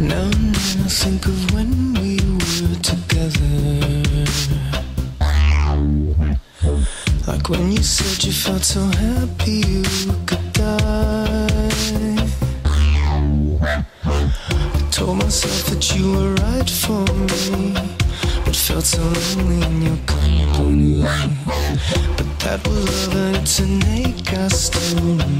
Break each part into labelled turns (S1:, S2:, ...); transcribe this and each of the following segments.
S1: Now and then I think of when when you said you felt so happy you could die. I told myself that you were right for me, but felt so lonely in your company. But that was love and it's an ache I still.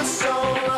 S1: That feels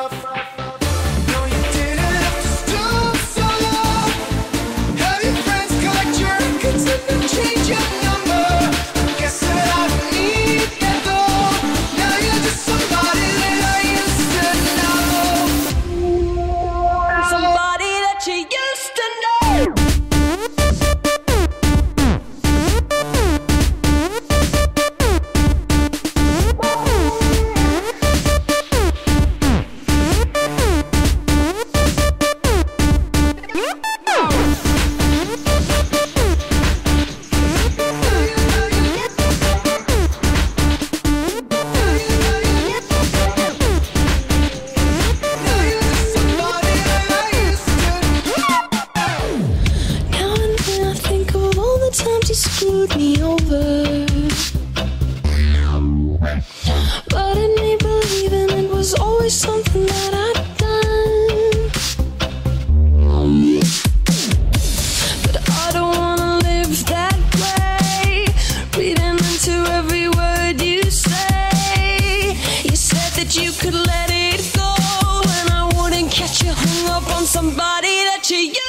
S1: you
S2: could let it go, and I wouldn't catch you hung up on somebody that you.